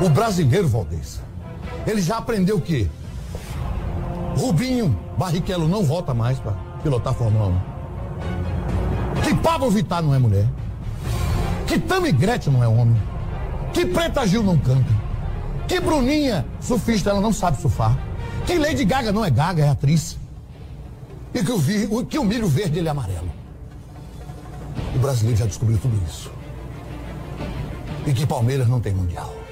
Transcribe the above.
O brasileiro, Valdez, ele já aprendeu que Rubinho Barrichello não volta mais para pilotar a Fórmula 1. Que Pablo Vittar não é mulher. Que Tammy Gretchen não é homem. Que Preta Gil não canta. Que Bruninha, surfista, ela não sabe surfar. Que Lady Gaga não é Gaga, é atriz. E que o, vi, que o milho verde ele é amarelo. O brasileiro já descobriu tudo isso. E que Palmeiras não tem mundial.